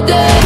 Today.